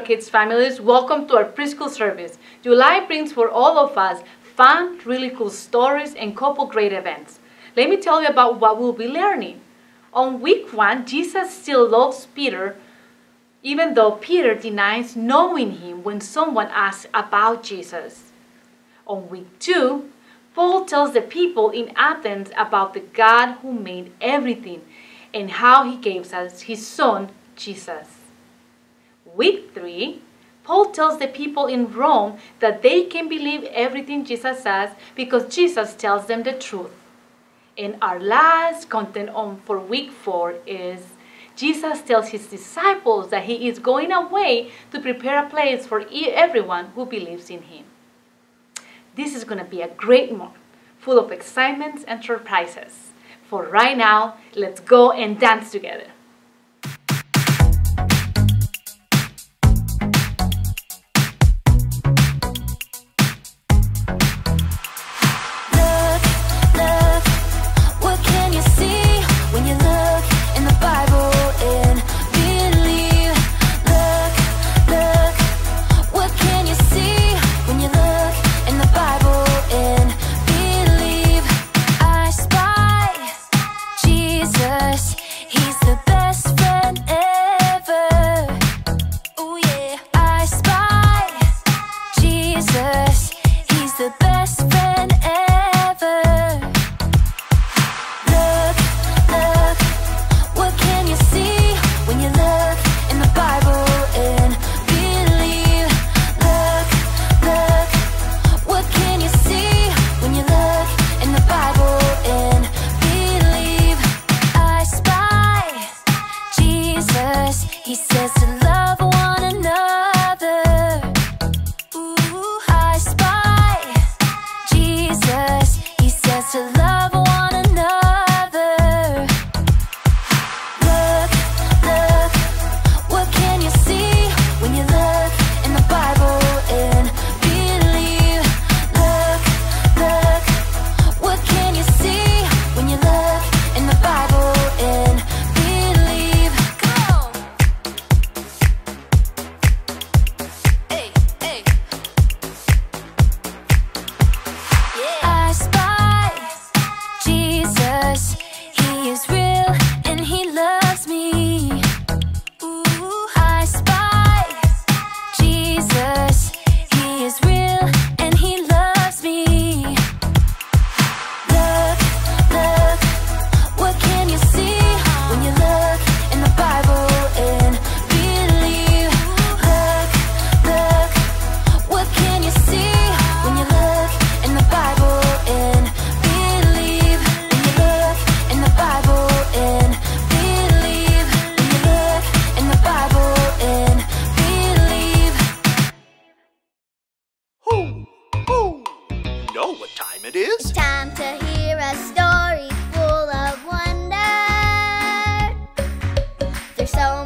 kids families, welcome to our preschool service. July brings for all of us fun, really cool stories and couple great events. Let me tell you about what we'll be learning. On week one, Jesus still loves Peter, even though Peter denies knowing him when someone asks about Jesus. On week two, Paul tells the people in Athens about the God who made everything and how he gave us his son, Jesus. Week 3, Paul tells the people in Rome that they can believe everything Jesus says because Jesus tells them the truth. And our last content on for week 4 is Jesus tells his disciples that he is going away to prepare a place for everyone who believes in him. This is going to be a great month, full of excitements and surprises. For right now, let's go and dance together.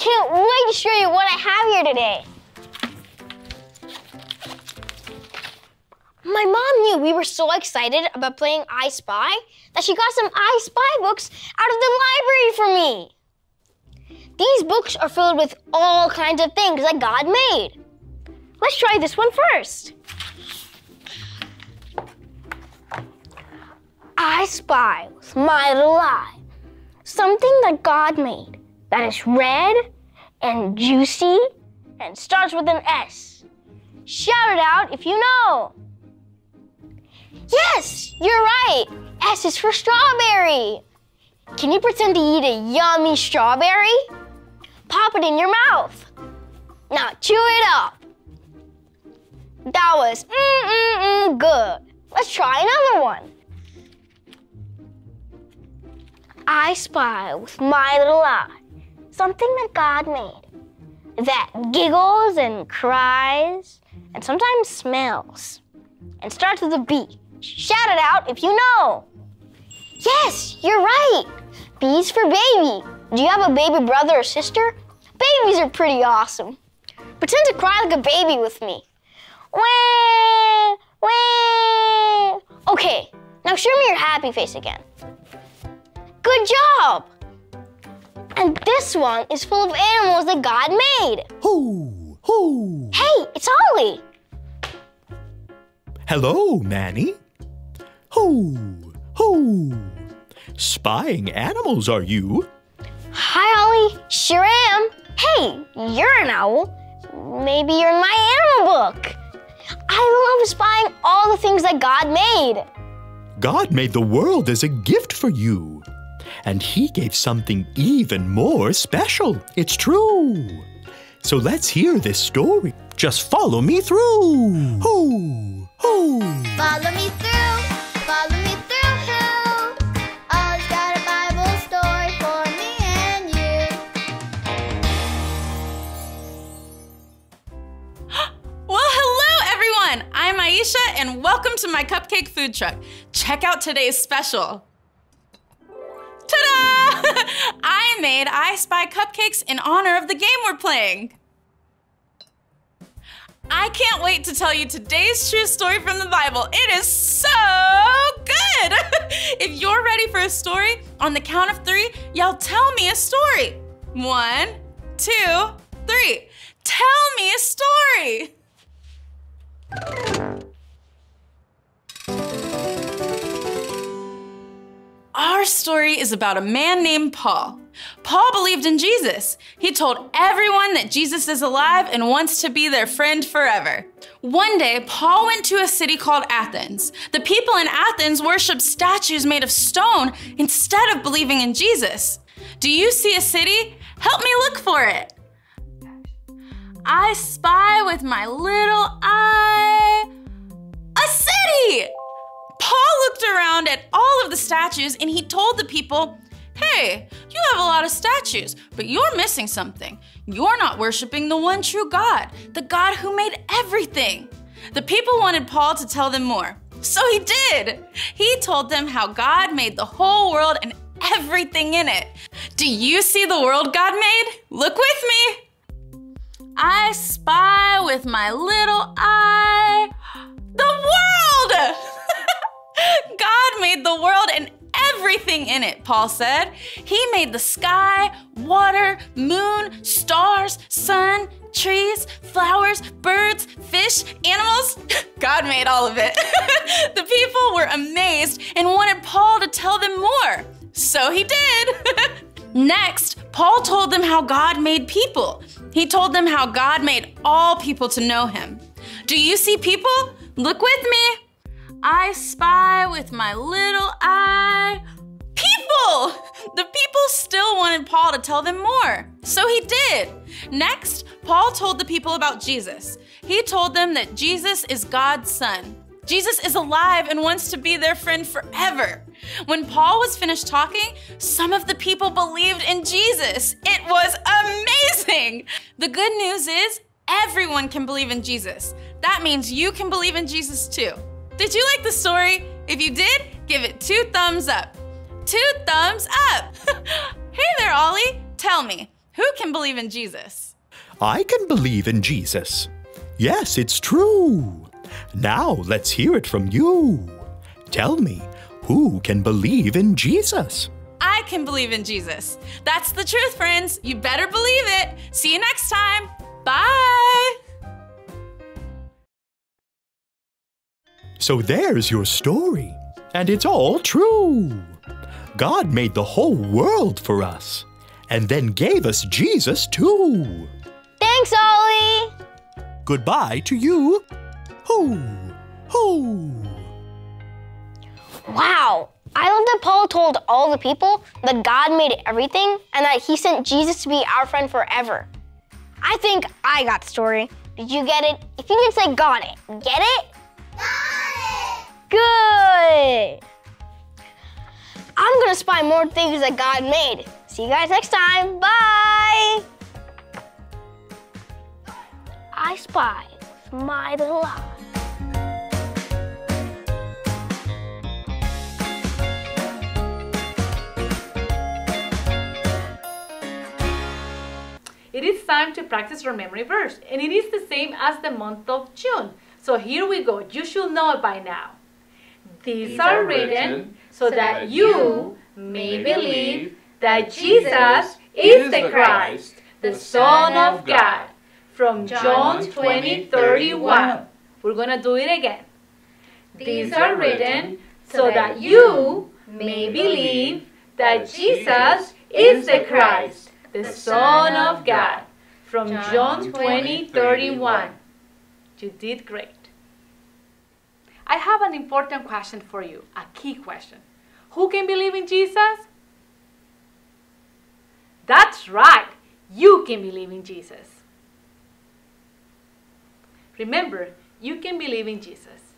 can't wait to show you what I have here today. My mom knew we were so excited about playing I Spy that she got some I Spy books out of the library for me. These books are filled with all kinds of things that God made. Let's try this one first. I spy with my little eye something that God made that is red and juicy and starts with an S. Shout it out if you know. Yes, you're right. S is for strawberry. Can you pretend to eat a yummy strawberry? Pop it in your mouth. Now chew it up. That was mm-mm-mm good. Let's try another one. I spy with my little eye something that God made that giggles and cries and sometimes smells and starts with a B. Shout it out if you know. Yes, you're right. B's for baby. Do you have a baby brother or sister? Babies are pretty awesome. Pretend to cry like a baby with me. Wah, wah. Okay, now show me your happy face again. Good job. And this one is full of animals that God made. Hoo, hoo. Hey, it's Ollie. Hello, Manny. Hoo, hoo. Spying animals, are you? Hi, Ollie. Sure am. Hey, you're an owl. Maybe you're in my animal book. I love spying all the things that God made. God made the world as a gift for you. And He gave something even more special. It's true. So let's hear this story. Just follow me through. Hoo, hoo. Follow me through, follow me through. Ollie's got a Bible story for me and you. Well, hello everyone! I'm Aisha and welcome to my cupcake food truck. Check out today's special. I made I Spy cupcakes in honor of the game we're playing. I can't wait to tell you today's true story from the Bible. It is so good! if you're ready for a story, on the count of three, y'all tell me a story. One, two, three. Tell me a story! Our story is about a man named Paul. Paul believed in Jesus. He told everyone that Jesus is alive and wants to be their friend forever. One day, Paul went to a city called Athens. The people in Athens worshiped statues made of stone instead of believing in Jesus. Do you see a city? Help me look for it. I spy with my little eye a city! Paul around at all of the statues and he told the people, Hey, you have a lot of statues, but you're missing something. You're not worshiping the one true God, the God who made everything. The people wanted Paul to tell them more, so he did. He told them how God made the whole world and everything in it. Do you see the world God made? Look with me. I spy with my little eye made the world and everything in it, Paul said. He made the sky, water, moon, stars, sun, trees, flowers, birds, fish, animals. God made all of it. the people were amazed and wanted Paul to tell them more. So he did. Next, Paul told them how God made people. He told them how God made all people to know him. Do you see people? Look with me. I spy with my little eye. People! The people still wanted Paul to tell them more. So he did. Next, Paul told the people about Jesus. He told them that Jesus is God's son. Jesus is alive and wants to be their friend forever. When Paul was finished talking, some of the people believed in Jesus. It was amazing. The good news is everyone can believe in Jesus. That means you can believe in Jesus too. Did you like the story? If you did, give it two thumbs up. Two thumbs up. hey there, Ollie. Tell me, who can believe in Jesus? I can believe in Jesus. Yes, it's true. Now let's hear it from you. Tell me, who can believe in Jesus? I can believe in Jesus. That's the truth, friends. You better believe it. See you next time. Bye. So there's your story. And it's all true. God made the whole world for us and then gave us Jesus too. Thanks, Ollie. Goodbye to you. Hoo, hoo. Wow. I love that Paul told all the people that God made everything and that he sent Jesus to be our friend forever. I think I got the story. Did you get it? If you didn't say got it, get it? Good. I'm gonna spy more things that God made. See you guys next time. Bye. I spy with my little eye. It is time to practice your memory verse, and it is the same as the month of June. So here we go. You should know it by now. These, are written so that you may believe that Jesus is the Christ, the Son of God. From John 20, 31. We're going to do it again. These are written so that you may believe that Jesus is the Christ, the Son of God. From John 20, 31. You did great. I have an important question for you, a key question. Who can believe in Jesus? That's right, you can believe in Jesus. Remember, you can believe in Jesus.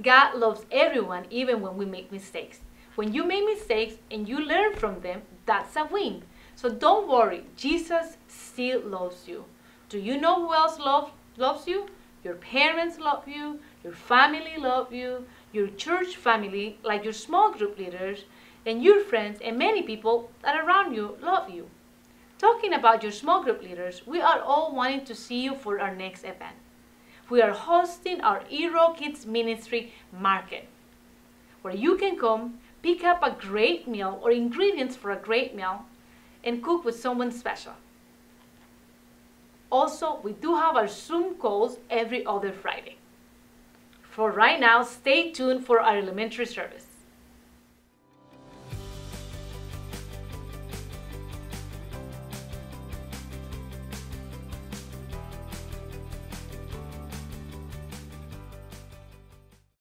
God loves everyone even when we make mistakes. When you make mistakes and you learn from them, that's a win. So don't worry, Jesus still loves you. Do you know who else love, loves you? Your parents love you, your family love you, your church family, like your small group leaders, and your friends and many people that are around you love you. Talking about your small group leaders, we are all wanting to see you for our next event. We are hosting our Erock Kids Ministry Market, where you can come pick up a great meal or ingredients for a great meal and cook with someone special. Also, we do have our Zoom calls every other Friday. For right now, stay tuned for our elementary service.